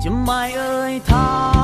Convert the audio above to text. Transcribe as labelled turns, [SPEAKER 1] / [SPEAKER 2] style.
[SPEAKER 1] Chứ 他